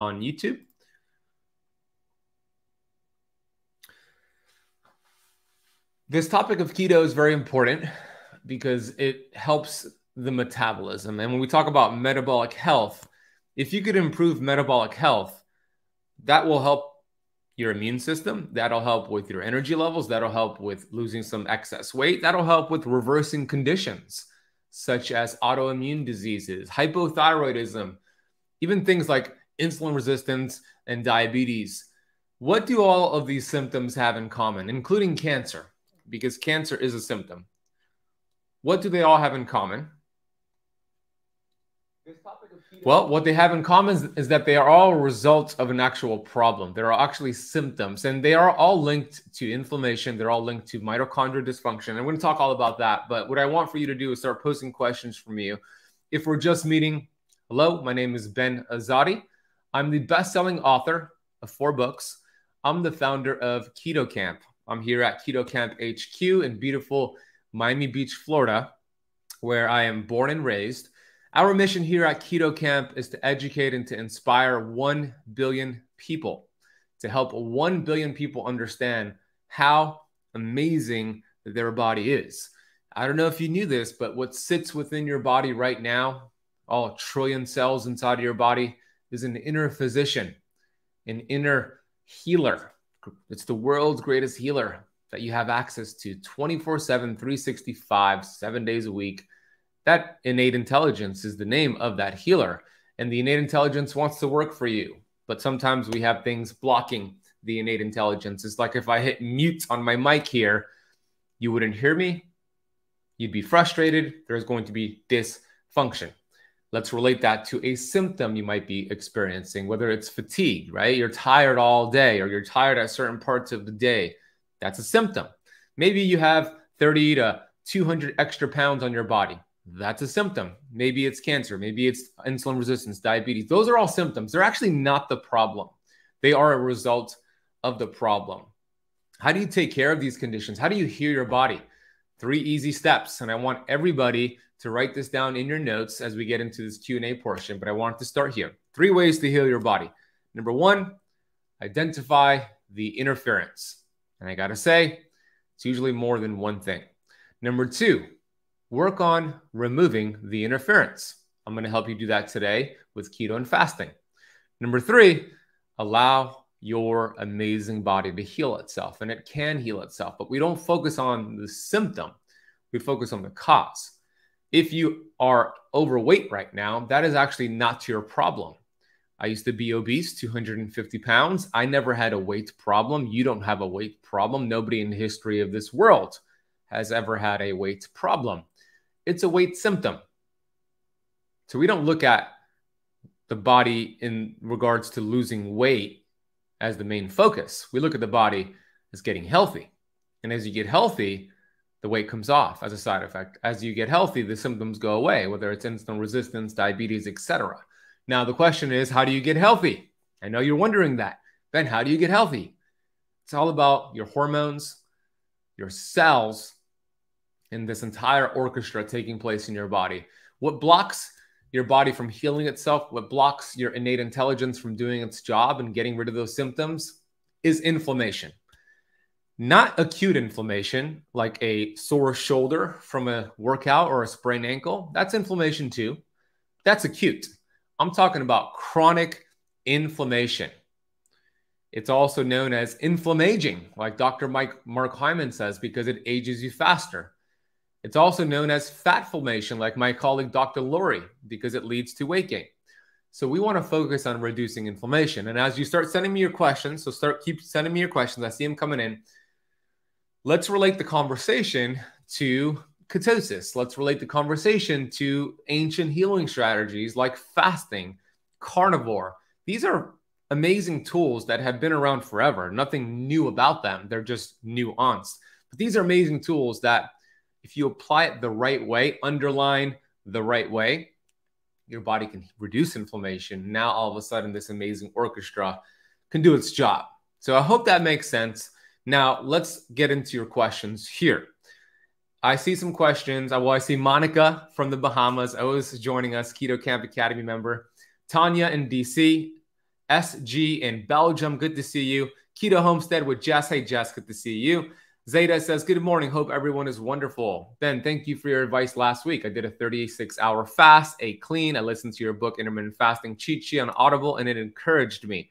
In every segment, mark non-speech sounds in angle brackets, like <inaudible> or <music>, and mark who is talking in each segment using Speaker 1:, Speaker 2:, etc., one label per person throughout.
Speaker 1: on YouTube. This topic of keto is very important because it helps the metabolism. And when we talk about metabolic health, if you could improve metabolic health, that will help your immune system. That'll help with your energy levels. That'll help with losing some excess weight. That'll help with reversing conditions such as autoimmune diseases, hypothyroidism, even things like insulin resistance and diabetes. What do all of these symptoms have in common, including cancer? Because cancer is a symptom. What do they all have in common? Well, what they have in common is, is, that they are all results of an actual problem. There are actually symptoms, and they are all linked to inflammation. They're all linked to mitochondrial dysfunction. I'm going to talk all about that. But what I want for you to do is start posting questions from you. If we're just meeting, hello, my name is Ben Azadi. I'm the best-selling author of four books. I'm the founder of Keto Kamp. I'm here at Keto Kamp HQ in beautiful Miami Beach, Florida, where I am born and raised. Our mission here at Keto Kamp is to educate and to inspire 1 billion people, to help 1 billion people understand how amazing their body is. I don't know if you knew this, but what sits within your body right now, all trillion cells inside of your body, is an inner physician, an inner healer. It's the world's greatest healer that you have access to 24 7, 365, seven days a week. That innate intelligence is the name of that healer. And the innate intelligence wants to work for you. But sometimes we have things blocking the innate intelligence. It's like if I hit mute on my mic here, you wouldn't hear me. You'd be frustrated. There's going to be dysfunction. Let's relate that to a symptom you might be experiencing, whether it's fatigue, right? You're tired all day or you're tired at certain parts of the day. That's a symptom. Maybe you have 30 to 200 extra pounds on your body. That's a symptom. Maybe it's cancer. Maybe it's insulin resistance, diabetes. Those are all symptoms. They're actually not the problem, they are a result of the problem. How do you take care of these conditions? How do you heal your body? Three easy steps. And I want everybody to write this down in your notes as we get into this Q&A portion, but I want to start here. Three ways to heal your body. Number 1, identify the interference. And I got to say, it's usually more than one thing. Number 2, work on removing the interference. I'm going to help you do that today with keto and fasting. Number 3, allow your amazing body to heal itself and it can heal itself, but we don't focus on the symptom. We focus on the cause. If you are overweight right now, that is actually not your problem. I used to be obese, 250 pounds. I never had a weight problem. You don't have a weight problem. Nobody in the history of this world has ever had a weight problem. It's a weight symptom. So we don't look at the body in regards to losing weight as the main focus. We look at the body as getting healthy. And as you get healthy, the weight comes off as a side effect. As you get healthy, the symptoms go away, whether it's insulin resistance, diabetes, etc. Now the question is, how do you get healthy? I know you're wondering that. Ben, how do you get healthy? It's all about your hormones, your cells, and this entire orchestra taking place in your body. What blocks your body from healing itself, what blocks your innate intelligence from doing its job and getting rid of those symptoms is inflammation not acute inflammation like a sore shoulder from a workout or a sprained ankle. That's inflammation too. That's acute. I'm talking about chronic inflammation. It's also known as inflammaging, like Dr. Mike Mark Hyman says, because it ages you faster. It's also known as fat fatflammation, like my colleague Dr. Lori, because it leads to weight gain. So we want to focus on reducing inflammation. And as you start sending me your questions, so start keep sending me your questions. I see them coming in. Let's relate the conversation to ketosis. Let's relate the conversation to ancient healing strategies like fasting, carnivore. These are amazing tools that have been around forever. Nothing new about them. They're just nuanced. But these are amazing tools that, if you apply it the right way, underline the right way, your body can reduce inflammation. Now, all of a sudden, this amazing orchestra can do its job. So, I hope that makes sense. Now, let's get into your questions here. I see some questions. Uh, well, I see Monica from the Bahamas, always joining us, Keto Kamp Academy member. Tanya in DC, SG in Belgium, good to see you. Keto Homestead with Jess. Hey, Jess, good to see you. Zeta says, Good morning. Hope everyone is wonderful. Ben, thank you for your advice last week. I did a 36 hour fast, a clean. I listened to your book, Intermittent Fasting Cheat Sheet on Audible, and it encouraged me.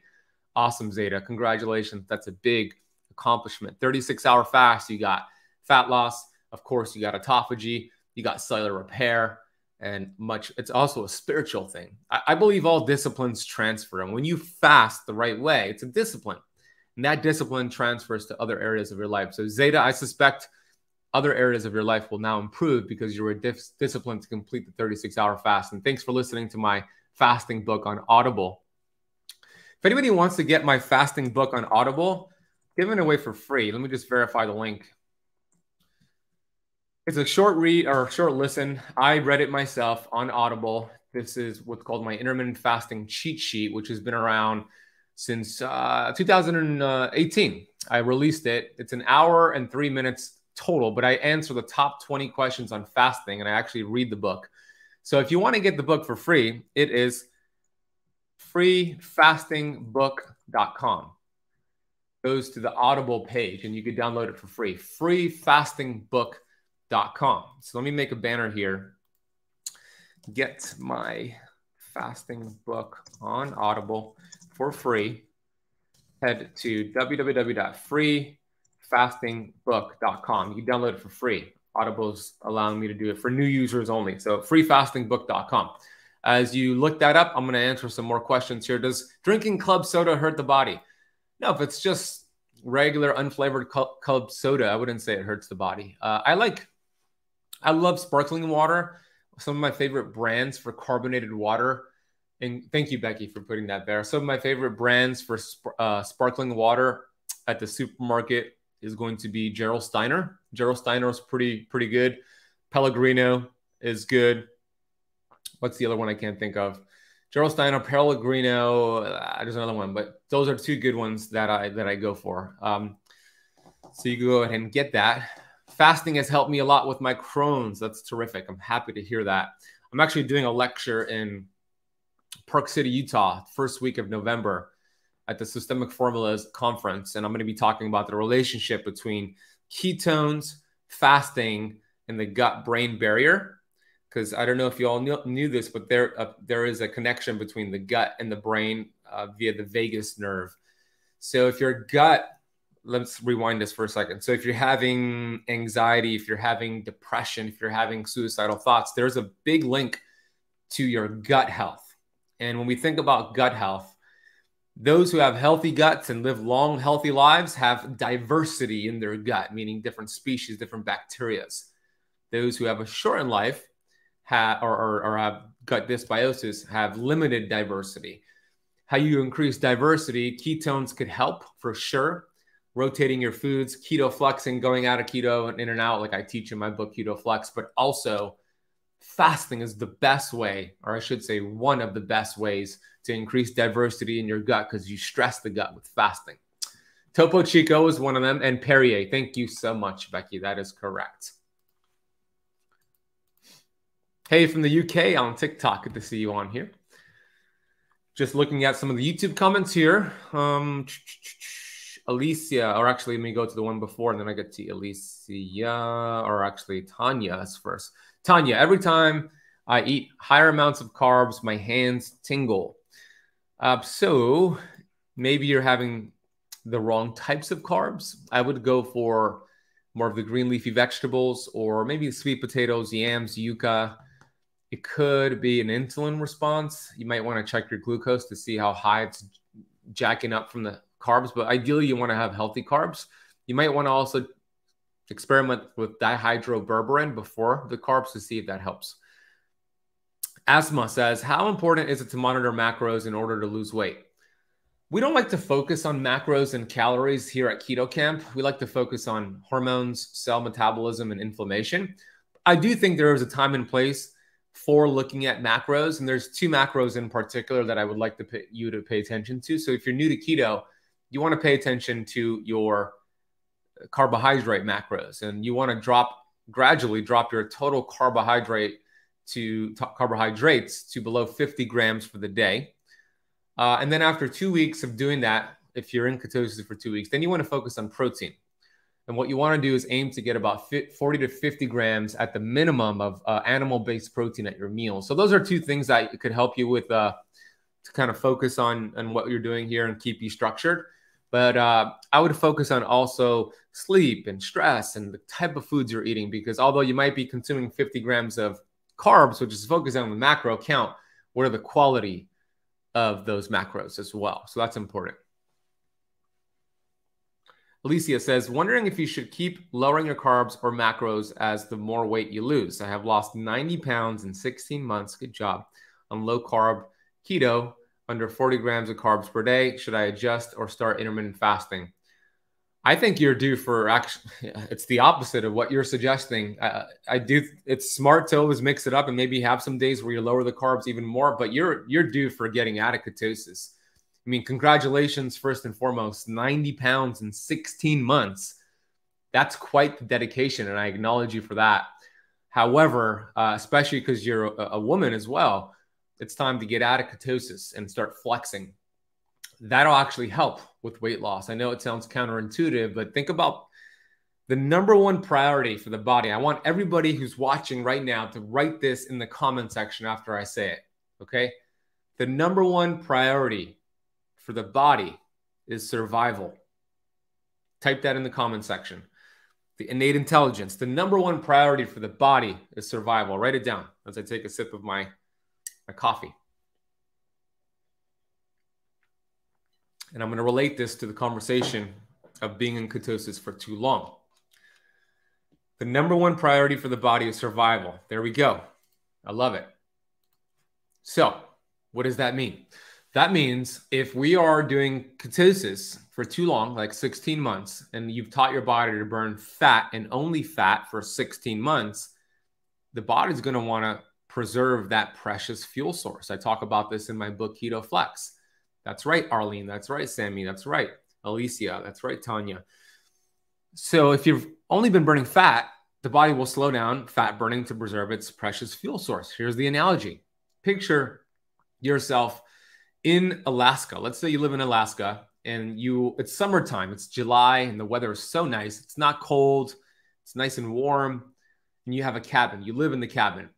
Speaker 1: Awesome, Zeta. Congratulations. That's a big accomplishment. 36 hour fast, you got fat loss. Of course, you got autophagy, you got cellular repair, and much. It's also a spiritual thing. I, I believe all disciplines transfer. And when you fast the right way, it's a discipline. And that discipline transfers to other areas of your life. So, Zeta, I suspect other areas of your life will now improve because you were dis- disciplined to complete the 36 hour fast. And thanks for listening to my fasting book on Audible. If anybody wants to get my fasting book on Audible, giving away for free. Let me just verify the link. It's a short read or short listen. I read it myself on Audible. This is what's called my intermittent fasting cheat sheet, which has been around since uh, 2018. I released it. It's an hour and three minutes total, but I answer the top 20 questions on fasting and I actually read the book. So if you want to get the book for free, it is freefastingbook.com. Goes to the Audible page and you can download it for free. Freefastingbook.com. So let me make a banner here. Get my fasting book on Audible for free, head to www.freefastingbook.com. You can download it for free. Audible's allowing me to do it for new users only. So freefastingbook.com. As you look that up, I'm going to answer some more questions here. Does drinking club soda hurt the body? No, if it's just regular unflavored club soda, I wouldn't say it hurts the body. Uh, I like, I love sparkling water. Some of my favorite brands for carbonated water and thank you, Becky, for putting that there. Some of my favorite brands for sp- uh, sparkling water at the supermarket is going to be Gerolsteiner. Gerald Steiner is pretty pretty good. Pellegrino is good. What's the other one I can't think of? Gerolsteiner, Pellegrino. Uh, there's another one, but those are two good ones that I that I go for. Um, so you can go ahead and get that. Fasting has helped me a lot with my Crohn's. That's terrific. I'm happy to hear that. I'm actually doing a lecture in Park City, Utah, first week of November at the Systemic Formulas Conference. And I'm going to be talking about the relationship between ketones, fasting, and the gut brain barrier. Because I don't know if you all knew, knew this, but there, uh, there is a connection between the gut and the brain uh, via the vagus nerve. So if your gut, let's rewind this for a second. So if you're having anxiety, if you're having depression, if you're having suicidal thoughts, there's a big link to your gut health. And when we think about gut health, those who have healthy guts and live long, healthy lives have diversity in their gut, meaning different species, different bacterias. Those who have a shortened life have, or, or, or have gut dysbiosis have limited diversity. How you increase diversity, ketones could help for sure. Rotating your foods, keto flexing, going out of keto and in and out, like I teach in my book, Keto Flex, but also fasting is the best way, or I should say, one of the best ways to increase diversity in your gut because you stress the gut with fasting. Topo Chico is one of them, and Perrier. Thank you so much, Becky. That is correct. Hey, from the UK on TikTok. Good to see you on here. Just looking at some of the YouTube comments here. Um, Alicia, or actually, let me go to the one before, and then I get to Alicia, or actually Tanya's first. Tanya, every time I eat higher amounts of carbs, my hands tingle. Uh, so maybe you're having the wrong types of carbs. I would go for more of the green leafy vegetables or maybe sweet potatoes, yams, yuca. It could be an insulin response. You might want to check your glucose to see how high it's jacking up from the carbs, but ideally you want to have healthy carbs. You might want to also Experiment with dihydroberberine before the carbs to see if that helps. Asma says, How important is it to monitor macros in order to lose weight? We don't like to focus on macros and calories here at Keto Kamp. We like to focus on hormones, cell metabolism, and inflammation. I do think there is a time and place for looking at macros, and there's two macros in particular that I would like to pay, you to pay attention to. So if you're new to keto, you want to pay attention to your carbohydrate macros and you want to drop gradually drop your total carbohydrate to carbohydrates to below 50 grams for the day Uh, and then after two weeks of doing that, if you're in ketosis for two weeks, then you want to focus on protein. And what you want to do is aim to get about 40 to 50 grams at the minimum of uh, animal based protein at your meal. So, those are two things that could help you with uh, to kind of focus on, on what you're doing here and keep you structured. But uh, I would focus on also sleep and stress and the type of foods you're eating because although you might be consuming 50 grams of carbs, which is focused on the macro count, what are the quality of those macros as well? So that's important. Alicia says, wondering if you should keep lowering your carbs or macros as the more weight you lose. I have lost 90 pounds in 16 months. Good job on low carb keto under 40 grams of carbs per day. Should I adjust or start intermittent fasting? I think you're due for actually, <laughs> it's the opposite of what you're suggesting. I, I do, it's smart to always mix it up and maybe have some days where you lower the carbs even more, but you're, you're due for getting out of ketosis. I mean, congratulations, first and foremost, 90 pounds in 16 months. That's quite the dedication, and I acknowledge you for that. However, uh, especially because you're a, a woman as well, it's time to get out of ketosis and start flexing. That'll actually help with weight loss. I know it sounds counterintuitive, but think about the number one priority for the body. I want everybody who's watching right now to write this in the comment section after I say it. Okay. The number one priority for the body is survival. Type that in the comment section. The innate intelligence, the number one priority for the body is survival. Write it down as I take a sip of my my coffee. And I'm going to relate this to the conversation of being in ketosis for too long. The number one priority for the body is survival. There we go. I love it. So, what does that mean? That means if we are doing ketosis for too long, like 16 months, and you've taught your body to burn fat and only fat for 16 months, the body's going to want to preserve that precious fuel source. I talk about this in my book, Keto Flex. That's right, Arlene. That's right, Sammy. That's right, Alicia. That's right, Tanya. So if you've only been burning fat, the body will slow down fat burning to preserve its precious fuel source. Here's the analogy picture yourself in Alaska. Let's say you live in Alaska and you it's summertime, it's July and the weather is so nice. It's not cold, it's nice and warm, and you have a cabin. You live in the cabin.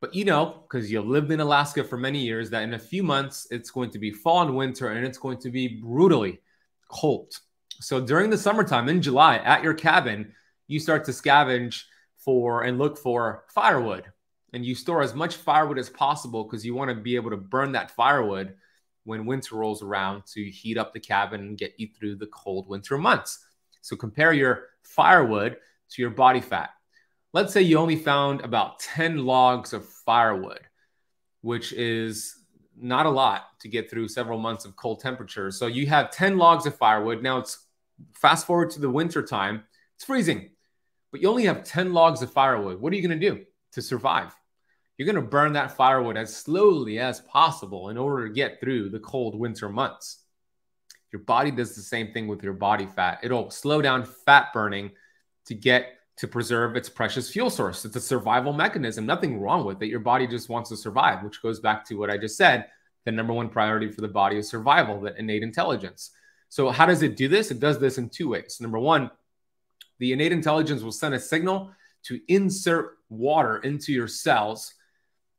Speaker 1: But you know, because you lived in Alaska for many years, that in a few months it's going to be fall and winter and it's going to be brutally cold. So during the summertime in July at your cabin, you start to scavenge for and look for firewood. And you store as much firewood as possible because you want to be able to burn that firewood when winter rolls around to heat up the cabin and get you through the cold winter months. So compare your firewood to your body fat let's say you only found about 10 logs of firewood, which is not a lot to get through several months of cold temperatures. So you have 10 logs of firewood. Now it's fast forward to the winter time, it's freezing, but you only have 10 logs of firewood. What are you going to do to survive? You're going to burn that firewood as slowly as possible in order to get through the cold winter months. Your body does the same thing with your body fat. It'll slow down fat burning to get to preserve its precious fuel source. It's a survival mechanism. Nothing wrong with it. Your body just wants to survive, which goes back to what I just said. The number one priority for the body is survival, the innate intelligence. So, how does it do this? It does this in two ways. Number one, the innate intelligence will send a signal to insert water into your cells,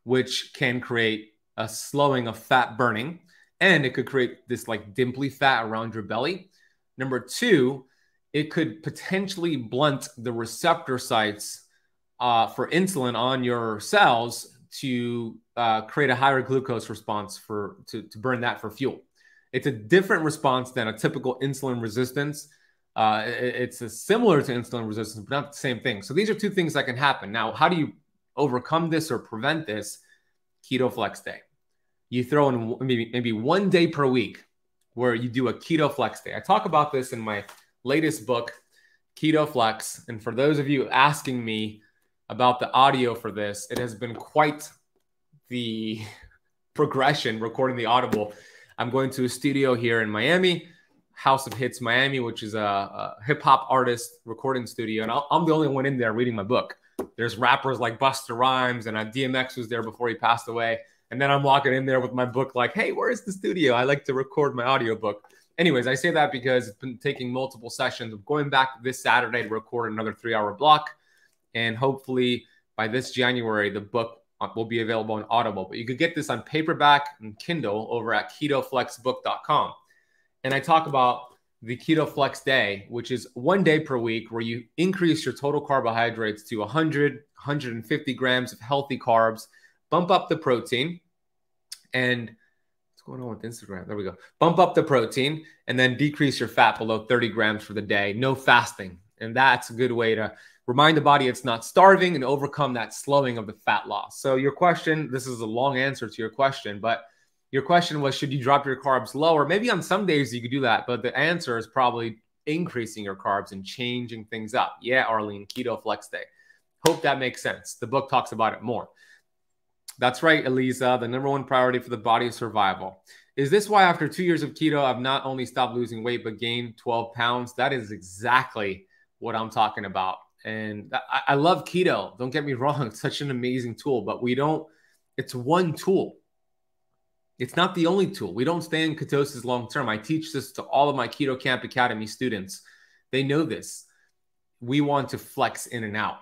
Speaker 1: which can create a slowing of fat burning. And it could create this like dimply fat around your belly. Number two, it could potentially blunt the receptor sites uh, for insulin on your cells to uh, create a higher glucose response for to, to burn that for fuel. It's a different response than a typical insulin resistance. Uh, it's similar to insulin resistance, but not the same thing. So these are two things that can happen. Now, how do you overcome this or prevent this? Keto Flex Day. You throw in maybe maybe one day per week where you do a Keto Flex Day. I talk about this in my latest book, Keto Flex. And for those of you asking me about the audio for this, it has been quite the <laughs> progression recording the Audible. I'm going to a studio here in Miami, House of Hits Miami, which is a, a hip hop artist recording studio. And I'm the only one in there reading my book. There's rappers like Busta Rhymes and uh, DMX was there before he passed away. And then I'm walking in there with my book, like, hey, where's the studio? I like to record my audiobook. Anyways, I say that because it's been taking multiple sessions of going back this Saturday to record another three hour block. And hopefully by this January, the book will be available on Audible. But you could get this on paperback and Kindle over at ketoflexbook.com. And I talk about the Keto Flex Day, which is one day per week where you increase your total carbohydrates to 100, 150 grams of healthy carbs, bump up the protein, and what's going on with Instagram? There we go. Bump up the protein and then decrease your fat below 30 grams for the day. No fasting. And that's a good way to remind the body it's not starving and overcome that slowing of the fat loss. So, your question this is a long answer to your question, but your question was should you drop your carbs lower? Maybe on some days you could do that, but the answer is probably increasing your carbs and changing things up. Yeah, Arlene, keto flex day. Hope that makes sense. The book talks about it more. That's right, Eliza. The number one priority for the body is survival. Is this why, after two years of keto, I've not only stopped losing weight, but gained 12 pounds? That is exactly what I'm talking about. And I, I love keto. Don't get me <laughs> wrong. It's such an amazing tool, but we don't, it's one tool. It's not the only tool. We don't stay in ketosis long term. I teach this to all of my Keto Kamp Academy students. They know this. We want to flex in and out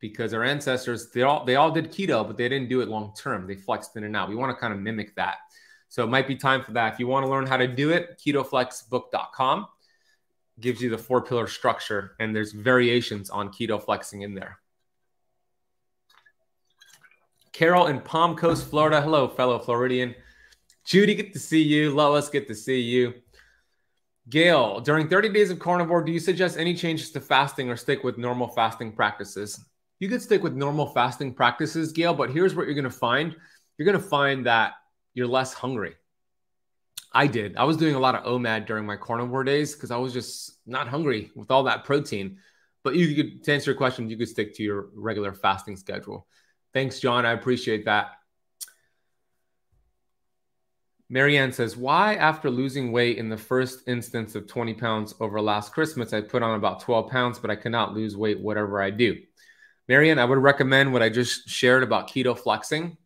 Speaker 1: because our ancestors they all they all did keto, but they didn't do it long term. They flexed in and out. We want to kind of mimic that. So it might be time for that. If you want to learn how to do it, ketoflexbook.com gives you the four pillar structure, and there's variations on keto flexing in there. Carol in Palm Coast, Florida. Hello, fellow Floridian. Judy, good to see you. Lois, good to see you. Gail, during 30 days of carnivore, do you suggest any changes to fasting or stick with normal fasting practices? You could stick with normal fasting practices, Gail, but here's what you're going to find. You're going to find that you're less hungry. I did. I was doing a lot of OMAD during my carnivore days because I was just not hungry with all that protein. But you could, to answer your question, you could stick to your regular fasting schedule. Thanks, John. I appreciate that. Marianne says, Why, after losing weight in the first instance of 20 pounds over last Christmas, I put on about 12 pounds, but I cannot lose weight whatever I do? Marianne, I would recommend what I just shared about keto flexing.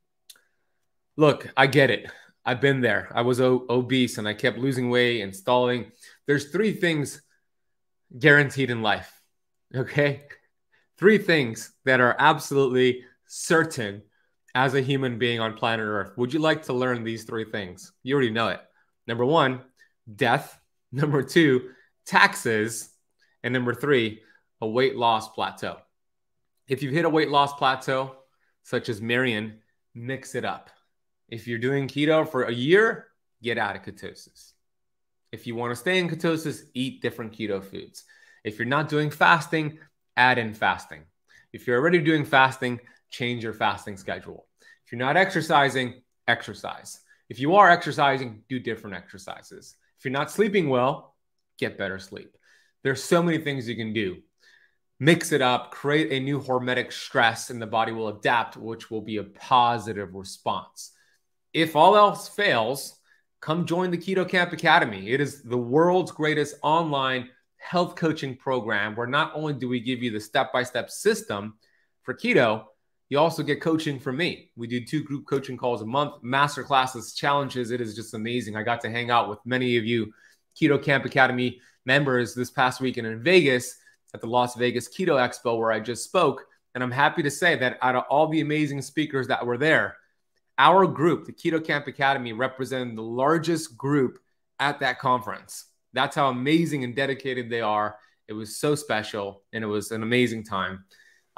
Speaker 1: Look, I get it. I've been there. I was obese and I kept losing weight and stalling. There's three things guaranteed in life. Okay. Three things that are absolutely certain as a human being on planet Earth? Would you like to learn these three things? You already know it. Number one, death. <laughs> Number two, taxes. And number three, a weight loss plateau. If you've hit a weight loss plateau, such as Marion, mix it up. If you're doing keto for a year, get out of ketosis. If you want to stay in ketosis, eat different keto foods. If you're not doing fasting, add in fasting. If you're already doing fasting, change your fasting schedule. If you're not exercising, exercise. If you are exercising, do different exercises. If you're not sleeping well, get better sleep. There's so many things you can do. Mix it up, create a new hormetic stress, and the body will adapt, which will be a positive response. If all else fails, come join the Keto Kamp Academy. It is the world's greatest online health coaching program where not only do we give you the step by step system for keto, you also get coaching from me. We do two group coaching calls a month, master classes, challenges. It is just amazing. I got to hang out with many of you Keto Kamp Academy members this past weekend in Vegas at the Las Vegas Keto Expo where I just spoke. And I'm happy to say that out of all the amazing speakers that were there, our group, the Keto Kamp Academy, represented the largest group at that conference. That's how amazing and dedicated they are. It was so special and it was an amazing time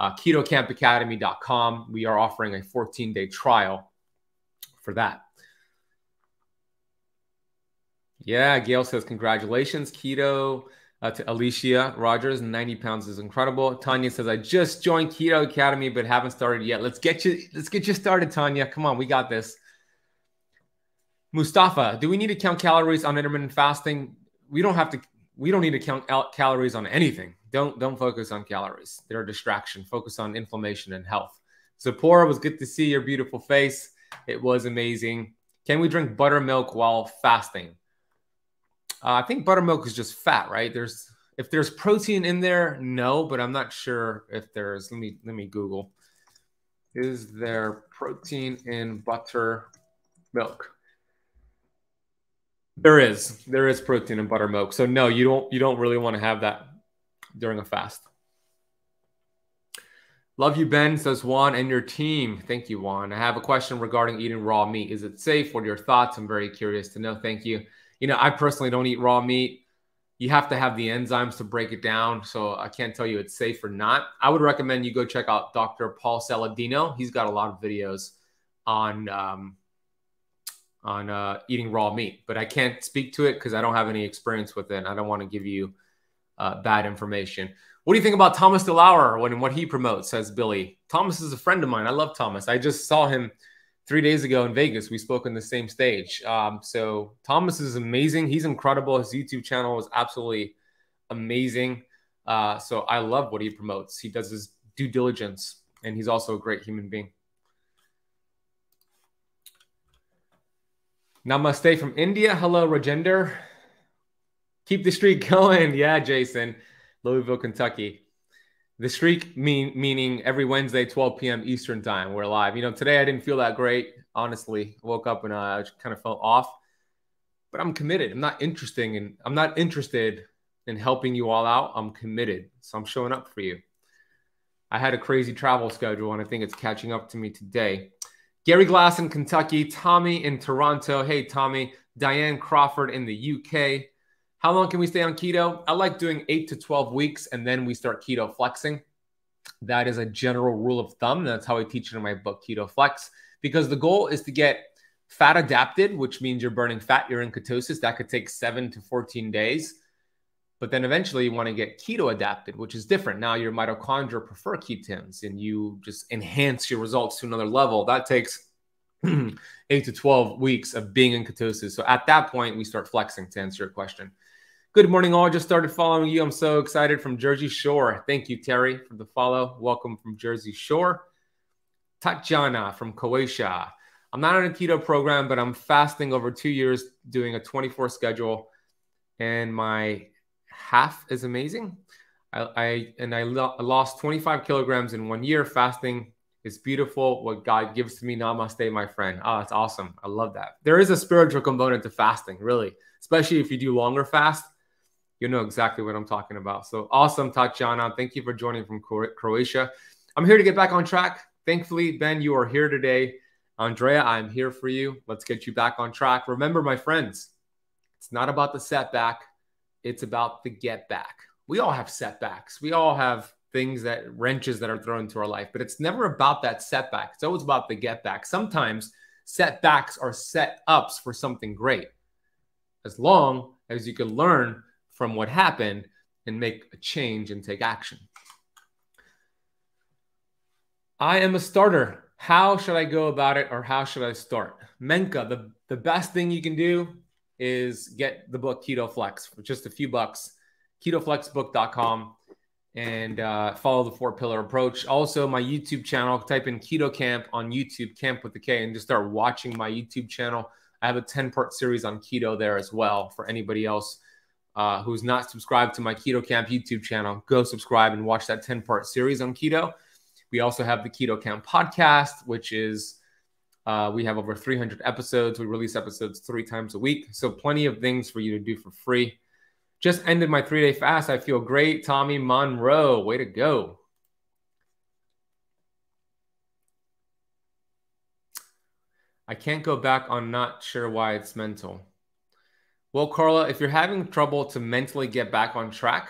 Speaker 1: uh, ketokampacademy.com. We are offering a 14 day trial for that. Yeah, Gail says, congratulations, Keto. Uh, to Alicia Rogers, 90 pounds is incredible. Tanya says, I just joined Keto Academy, but haven't started yet. Let's get you, let's get you started, Tanya. Come on, we got this. Mustafa, do we need to count calories on intermittent fasting? We don't have to, we don't need to count out calories on anything. Don't don't focus on calories. They're a distraction. Focus on inflammation and health. Zipporah, was good to see your beautiful face. It was amazing. Can we drink buttermilk while fasting? Uh, I think buttermilk is just fat, right? There's if there's protein in there, no, but I'm not sure if there's. Let me let me Google. Is there protein in buttermilk? milk. There is there is protein in buttermilk. So no, you don't you don't really want to have that during a fast. Love you, Ben, says Juan, and your team. Thank you, Juan. I have a question regarding eating raw meat. Is it safe? What are your thoughts? I'm very curious to know. Thank you. You know, I personally don't eat raw meat. You have to have the enzymes to break it down. So I can't tell you it's safe or not. I would recommend you go check out Dr. Paul Saladino. He's got a lot of videos on um, on uh, eating raw meat, but I can't speak to it because I don't have any experience with it. And I don't want to give you uh, bad information. What do you think about Thomas DeLauer when what he promotes? Says Billy. Thomas is a friend of mine. I love Thomas. I just saw him three days ago in Vegas. We spoke on the same stage. Um, so Thomas is amazing. He's incredible. His YouTube channel is absolutely amazing. Uh, so I love what he promotes. He does his due diligence, and he's also a great human being. Namaste from India. Hello, Rajender. Keep the streak <laughs> going. Yeah, Jason. Louisville, Kentucky. The streak mean meaning every Wednesday, 12 p.m. Eastern time. We're live. You know, today I didn't feel that great. Honestly, woke up and I kind of felt off. But I'm committed. I'm not interested in. I'm not interested in helping you all out. I'm committed. So I'm showing up for you. I had a crazy travel schedule, and I think it's catching up to me today. Gary Glass in Kentucky, Tommy in Toronto. Hey, Tommy. Diane Crawford in the UK. How long can we stay on keto? I like doing eight to 12 weeks and then we start keto flexing. That is a general rule of thumb. That's how I teach it in my book, Keto Flex, because the goal is to get fat adapted, which means you're burning fat, you're in ketosis. That could take seven to 14 days. But then eventually you want to get keto adapted, which is different. Now your mitochondria prefer ketones and you just enhance your results to another level. That takes <clears throat> eight to 12 weeks of being in ketosis. So at that point, we start flexing to answer your question. Good morning, all. Just started following you. I'm so excited from Jersey Shore. Thank you, Terry, for the follow. Welcome from Jersey Shore. Tatjana from Croatia. I'm not on a keto program, but I'm fasting over two years, doing a 24 schedule, and my half is amazing. I, I and I, lo- I lost 25 kilograms in one year. Fasting is beautiful. What God gives to me, namaste, my friend. Ah, oh, it's awesome. I love that. There is a spiritual component to fasting, really, especially if you do longer fast. You know exactly what I'm talking about. So awesome, Tatiana. Thank you for joining from Croatia. I'm here to get back on track. Thankfully, Ben, you are here today. Andrea, I'm here for you. Let's get you back on track. Remember, my friends, it's not about the setback it's about the get back. We all have setbacks. We all have things that wrenches that are thrown into our life, but it's never about that setback. It's always about the get back. Sometimes setbacks are set ups for something great, as long as you can learn from what happened and make a change and take action. I am a starter. How should I go about it or how should I start? Menka, the, the best thing you can do is get the book Keto Flex for just a few bucks. KetoFlexbook.com and uh, follow the four pillar approach. Also, my YouTube channel, type in Keto Kamp on YouTube, Camp with the K, and just start watching my YouTube channel. I have a 10 part series on keto there as well for anybody else uh, who's not subscribed to my Keto Kamp YouTube channel. Go subscribe and watch that 10 part series on keto. We also have the Keto Kamp podcast, which is uh, we have over 300 episodes. We release episodes three times a week. So, plenty of things for you to do for free. Just ended my three day fast. I feel great. Tommy Monroe, way to go. I can't go back on not sure why it's mental. Well, Carla, if you're having trouble to mentally get back on track,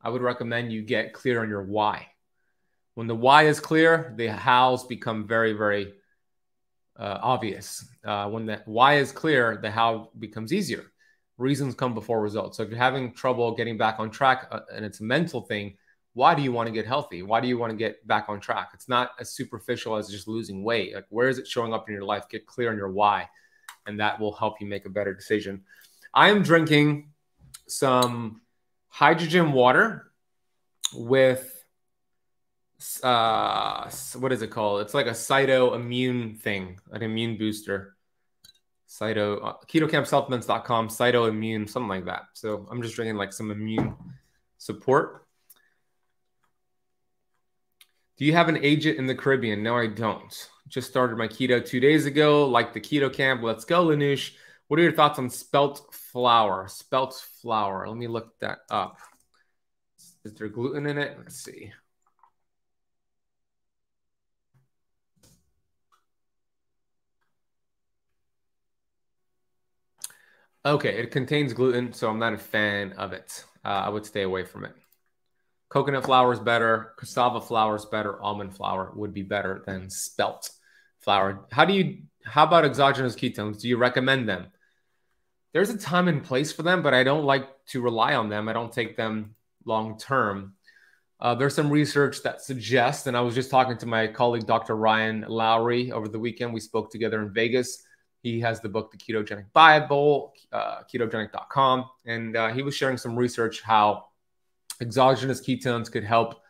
Speaker 1: I would recommend you get clear on your why. When the why is clear, the hows become very, very uh, obvious. Uh, when the why is clear, the how becomes easier. Reasons come before results. So if you're having trouble getting back on track uh, and it's a mental thing, why do you want to get healthy? Why do you want to get back on track? It's not as superficial as just losing weight. Like where is it showing up in your life? Get clear on your why, and that will help you make a better decision. I am drinking some hydrogen water with uh what is it called? It's like a cyto immune thing, an immune booster. Cyto uh, ketokampsupplements.com, cyto immune, something like that. So I'm just drinking like some immune support. Do you have an agent in the Caribbean? No, I don't. Just started my keto two days ago. Like the keto kamp. Let's go, Lanush. What are your thoughts on spelt flour? Spelt flour. Let me look that up. Is there gluten in it? Let's see. Okay, it contains gluten, so I'm not a fan of it. Uh, I would stay away from it. Coconut flour is better. Cassava flour is better. Almond flour would be better than spelt flour. How do you? How about exogenous ketones? Do you recommend them? There's a time and place for them, but I don't like to rely on them. I don't take them long term. Uh, there's some research that suggests, and I was just talking to my colleague, Dr. Ryan Lowery, over the weekend. We spoke together in Vegas he has the book, The Ketogenic Bible, uh, ketogenic.com. And uh, he was sharing some research how exogenous ketones could help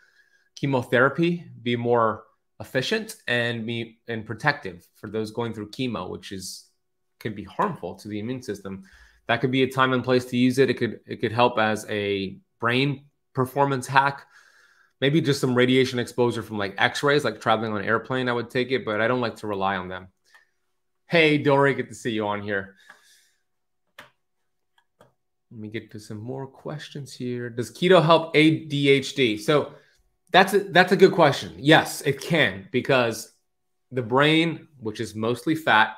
Speaker 1: chemotherapy be more efficient and be and protective for those going through chemo, which is can be harmful to the immune system. That could be a time and place to use it. It could it could help as a brain performance hack. Maybe just some radiation exposure from like X-rays, like traveling on an airplane. I would take it, but I don't like to rely on them. Hey, Dory, good to see you on here. Let me get to some more questions here. Does keto help ADHD? So that's a, that's a good question. Yes, it can because the brain, which is mostly fat,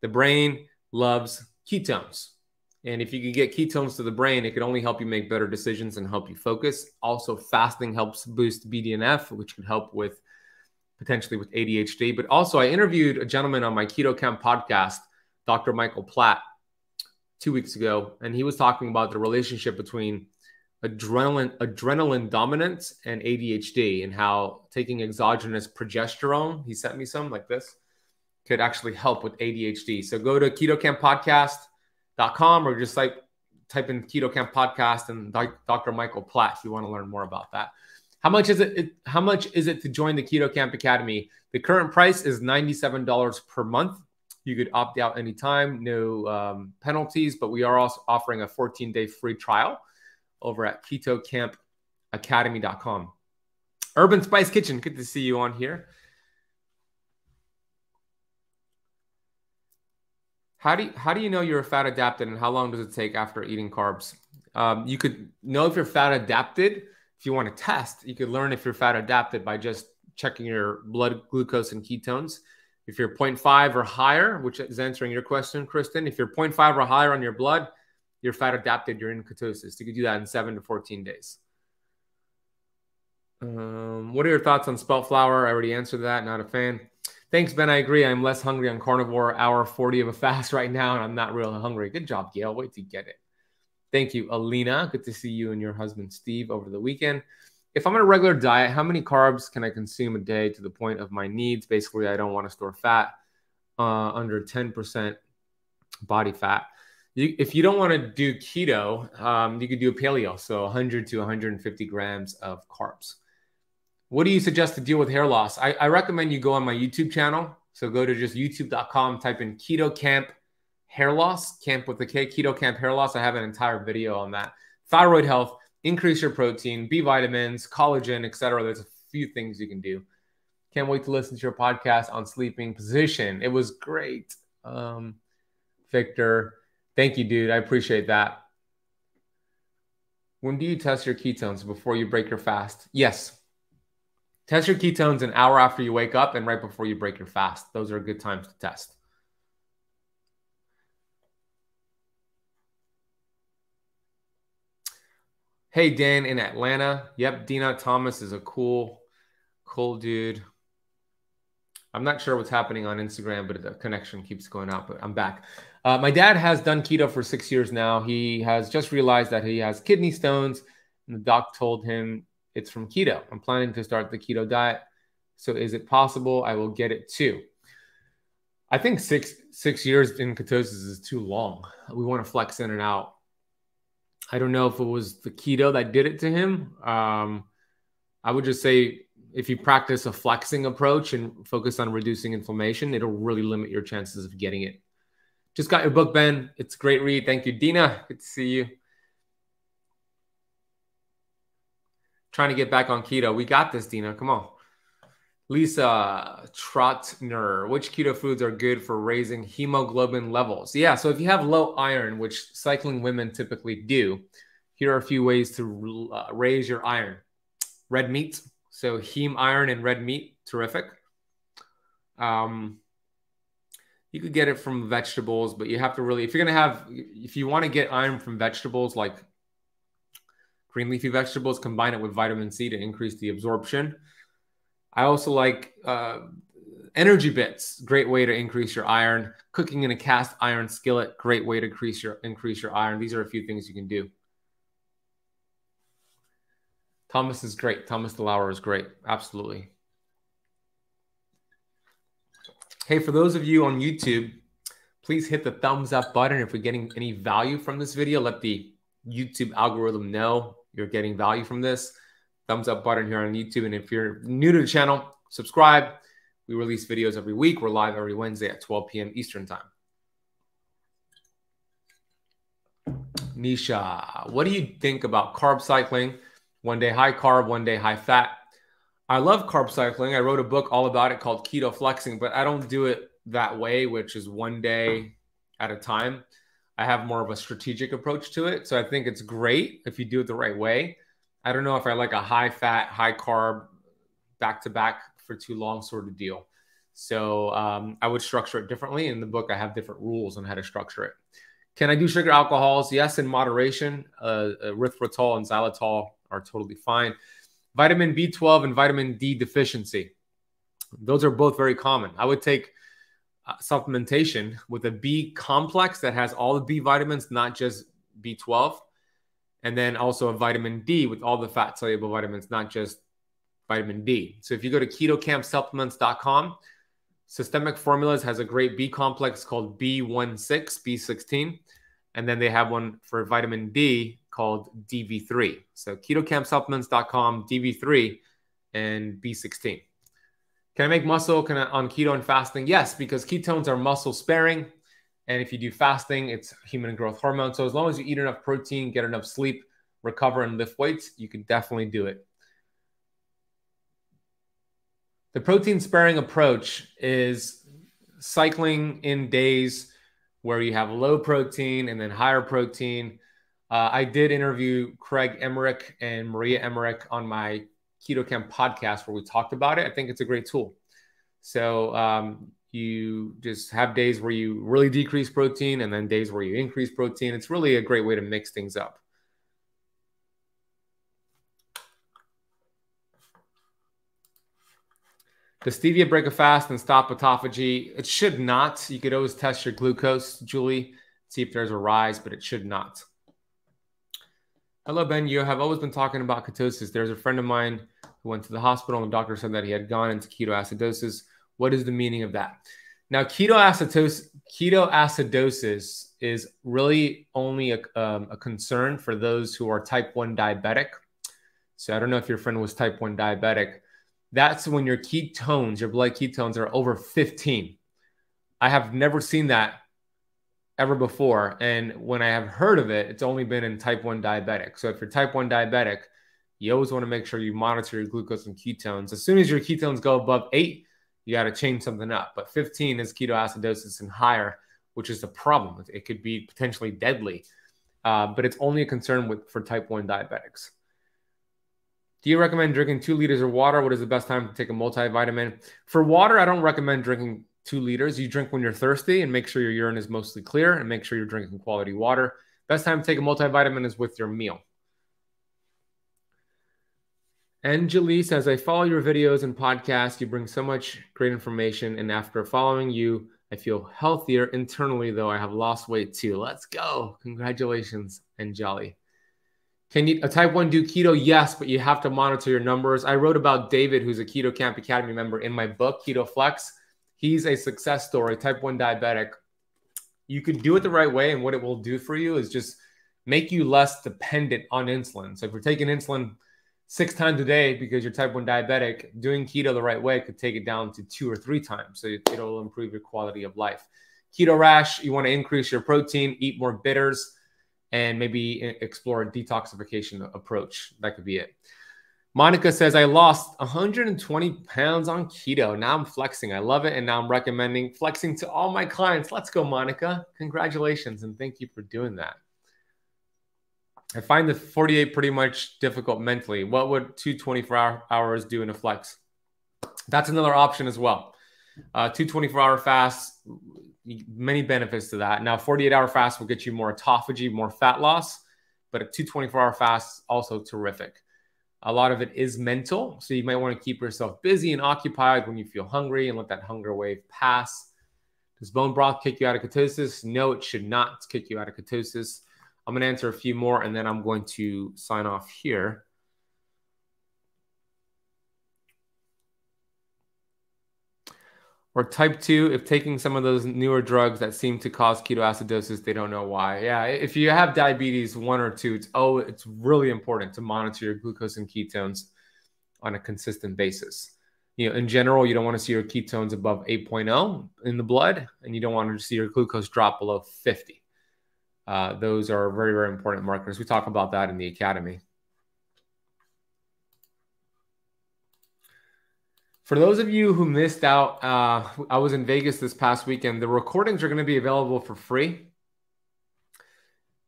Speaker 1: the brain loves ketones. And if you can get ketones to the brain, it can only help you make better decisions and help you focus. Also, fasting helps boost BDNF, which can help with potentially with ADHD. But also, I interviewed a gentleman on my Keto Kamp podcast, Dr. Michael Platt, two weeks ago, and he was talking about the relationship between adrenaline adrenaline dominance and ADHD and how taking exogenous progesterone, he sent me some like this, could actually help with ADHD. So go to ketokamppodcast.com or just like type in Keto Kamp Podcast and Dr. Michael Platt if you want to learn more about that. How much is it? How much is it to join the Keto Kamp Academy? The current price is $97 per month. You could opt out anytime, no um, penalties, but we are also offering a 14 day free trial over at ketokampacademy.com. Urban Spice Kitchen, good to see you on here. How do you, how do you know you're fat adapted and how long does it take after eating carbs? Um, you could know if you're fat adapted if you want to test, you could learn if you're fat adapted by just checking your blood glucose and ketones. If you're 0.5 or higher, which is answering your question, Kristen, if you're 0.5 or higher on your blood, you're fat adapted, you're in ketosis. You could do that in seven to 14 days. Um, what are your thoughts on spelt flour? I already answered that. Not a fan. Thanks, Ben. I agree. I'm less hungry on carnivore. Hour 40 of a fast <laughs> right now, and I'm not real hungry. Good job, Gail. Wait to get it. Thank you, Alina. Good to see you and your husband, Steve, over the weekend. If I'm on a regular diet, how many carbs can I consume a day to the point of my needs? Basically, I don't want to store fat uh, under 10% body fat. You, if you don't want to do keto, um, you could do a paleo, so 100 to 150 grams of carbs. What do you suggest to deal with hair loss? I, I recommend you go on my YouTube channel. So go to just youtube.com, type in keto kamp hair loss, camp with the K, keto kamp hair loss. I have an entire video on that. Thyroid health, increase your protein, B vitamins, collagen, etc. There's a few things you can do. Can't wait to listen to your podcast on sleeping position. It was great. Um, Victor, thank you, dude. I appreciate that. When do you test your ketones before you break your fast? Yes. Test your ketones an hour after you wake up and right before you break your fast. Those are good times to test. Hey, Dan in Atlanta. Yep, Dina Thomas is a cool, cool dude. I'm not sure what's happening on Instagram, but the connection keeps going out. But I'm back. Uh, my dad has done keto for six years now. He has just realized that he has kidney stones, and the doc told him it's from keto. I'm planning to start the keto diet. So is it possible I will get it too? I think six six years in ketosis is too long. We want to flex in and out I don't know if it was the keto that did it to him. Um, I would just say if you practice a flexing approach and focus on reducing inflammation, it'll really limit your chances of getting it. Just got your book, Ben. It's a great read. Thank you, Dina. Good to see you. Trying to get back on keto. We got this, Dina. Come on. Lisa Trotner, which keto foods are good for raising hemoglobin levels? Yeah, so if you have low iron, which cycling women typically do, here are a few ways to uh, raise your iron. Red meat, so heme iron and red meat, terrific. Um, you could get it from vegetables, but you have to really, if you're going to have, if you want to get iron from vegetables like green leafy vegetables, combine it with vitamin C to increase the absorption. I also like uh, energy bits, great way to increase your iron. Cooking in a cast iron skillet, great way to increase your increase your iron. These are a few things you can do. Thomas is great. Thomas DeLauer is great. Absolutely. Hey, for those of you on YouTube, please hit the thumbs up button. If we're getting any value from this video, let the YouTube algorithm know you're getting value from this. Thumbs up button here on YouTube. And if you're new to the channel, subscribe. We release videos every week. We're live every Wednesday at 12 p.m. Eastern Time. Nisha, what do you think about carb cycling? One day high carb, one day high fat. I love carb cycling. I wrote a book all about it called Keto Flexing, but I don't do it that way, which is one day at a time. I have more of a strategic approach to it. So I think it's great if you do it the right way. I don't know if I like a high fat, high carb, back to back for too long sort of deal. So um, I would structure it differently. In the book, I have different rules on how to structure it. Can I do sugar alcohols? Yes, in moderation. Uh, erythritol and xylitol are totally fine vitamin B12 and vitamin D deficiency. Those are both very common. I would take uh, supplementation with a B complex that has all the B vitamins, not just B12, and then also a vitamin D with all the fat soluble vitamins, not just vitamin D. So if you go to ketokampsupplements.com, Systemic Formulas has a great B complex called B16, B16, and then they have one for vitamin D called DV3. So ketokampsupplements.com, DV3, and B16. Can I make muscle can I, on keto and fasting? Yes, because ketones are muscle sparing. And if you do fasting, it's human growth hormone. So as long as you eat enough protein, get enough sleep, recover, and lift weights, you can definitely do it. The protein sparing approach is cycling in days where you have low protein and then higher protein uh, I did interview Craig Emmerich and Maria Emmerich on my Keto Kamp podcast where we talked about it. I think it's a great tool. So um, you just have days where you really decrease protein and then days where you increase protein. It's really a great way to mix things up. Does stevia break a fast and stop autophagy? It should not. You could always test your glucose, Julie, see if there's a rise, but it should not. Hello, Ben. You have always been talking about ketosis. There's a friend of mine who went to the hospital and the doctor said that he had gone into ketoacidosis. What is the meaning of that? Now, ketoacidosis, ketoacidosis is really only a, um, a concern for those who are type 1 diabetic. So I don't know if your friend was type 1 diabetic. That's when your ketones, your blood ketones are over 15. I have never seen that ever before. And when I have heard of it, it's only been in type 1 diabetic. So if you're type 1 diabetic, you always want to make sure you monitor your glucose and ketones. As soon as your ketones go above eight, you got to change something up. But 15 is ketoacidosis and higher, which is a problem. It could be potentially deadly, uh, but it's only a concern with for type 1 diabetics. Do you recommend drinking two liters of water? What is the best time to take a multivitamin? For water, I don't recommend drinking two liters. You drink when you're thirsty and make sure your urine is mostly clear and make sure you're drinking quality water. Best time to take a multivitamin is with your meal. Anjali as I follow your videos and podcasts. You bring so much great information. And after following you, I feel healthier internally, though I have lost weight too. Let's go. Congratulations, Anjali. Can you a type 1 do keto? Yes, but you have to monitor your numbers. I wrote about David, who's a Keto Kamp Academy member, in my book, Keto Flex he's a success story, type 1 diabetic. You could do it the right way, and what it will do for you is just make you less dependent on insulin. So if you're taking insulin six times a day because you're type 1 diabetic, doing keto the right way could take it down to two or three times. So it'll improve your quality of life. Keto rash, you want to increase your protein, eat more bitters, and maybe explore a detoxification approach. That could be it. Monica says, I lost 120 pounds on keto. Now I'm flexing. I love it. And now I'm recommending flexing to all my clients. Let's go, Monica. Congratulations. And thank you for doing that. I find the 48 pretty much difficult mentally. What would two 24 hours do in a flex? That's another option as well. Uh, two 24 hour fasts, many benefits to that. Now, 48 hour fast will get you more autophagy, more fat loss, but a two 24 hour fasts also terrific. A lot of it is mental. So you might want to keep yourself busy and occupied when you feel hungry and let that hunger wave pass. Does bone broth kick you out of ketosis? No, it should not kick you out of ketosis. I'm going to answer a few more and then I'm going to sign off here. Or type two, if taking some of those newer drugs that seem to cause ketoacidosis, they don't know why. Yeah, if you have diabetes one or two, it's oh, it's really important to monitor your glucose and ketones on a consistent basis. You know, in general, you don't want to see your ketones above 8.0 in the blood, and you don't want to see your glucose drop below 50. Uh, those are very, very important markers. We talk about that in the academy. For those of you who missed out, uh, I was in Vegas this past weekend. The recordings are going to be available for free.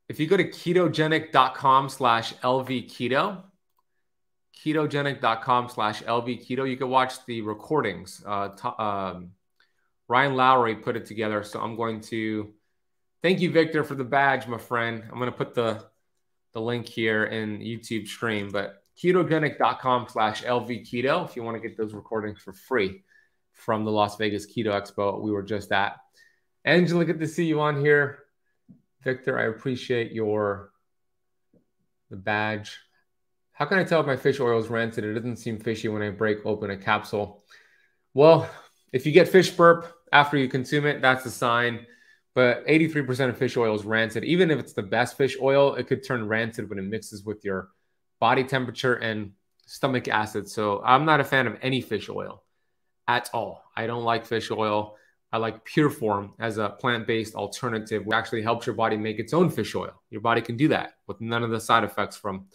Speaker 1: If you go to ketogenic.com slash lvketo, ketogenic.com slash lvketo, you can watch the recordings. Uh, um, Ryan Lowery put it together. So I'm going to thank you, Victor, for the badge, my friend. I'm going to put the, the link here in YouTube stream, but ketogenic.com slash lvketo if you want to get those recordings for free from the Las Vegas Keto Expo we were just at. Angela, good to see you on here. Victor, I appreciate your the badge. How can I tell if my fish oil is rancid? It doesn't seem fishy when I break open a capsule. Well, if you get fish burp after you consume it, that's a sign. But 83% of fish oil is rancid. Even if it's the best fish oil, it could turn rancid when it mixes with your body temperature, and stomach acid. So I'm not a fan of any fish oil at all. I don't like fish oil. I like Pureform as a plant-based alternative, which actually helps your body make its own fish oil. Your body can do that with none of the side effects from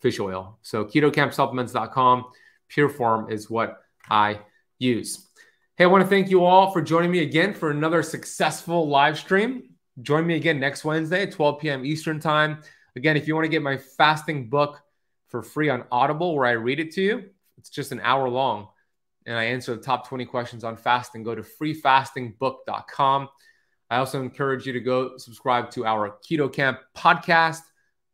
Speaker 1: fish oil. So ketokampsupplements.com, Pureform is what I use. Hey, I want to thank you all for joining me again for another successful live stream. Join me again next Wednesday at 12 p.m. Eastern Time. Again, if you want to get my fasting book, for free on Audible where I read it to you. It's just an hour long. And I answer the top 20 questions on fasting. Go to freefastingbook.com. I also encourage you to go subscribe to our Keto Kamp podcast,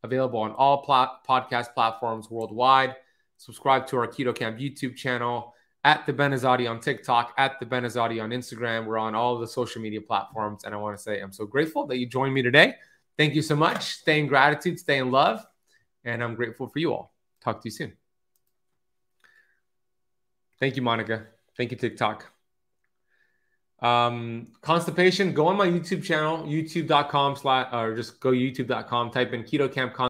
Speaker 1: available on all pl- podcast platforms worldwide. Subscribe to our Keto Kamp YouTube channel at the Benazadi on TikTok, at the Benazadi on Instagram. We're on all the social media platforms. And I want to say I'm so grateful that you joined me today. Thank you so much. Stay in gratitude, stay in love. And I'm grateful for you all. Talk to you soon. Thank you, Monica. Thank you, TikTok. Um, constipation, go on my YouTube channel, youtube.com slash, or just go youtube.com, type in keto kamp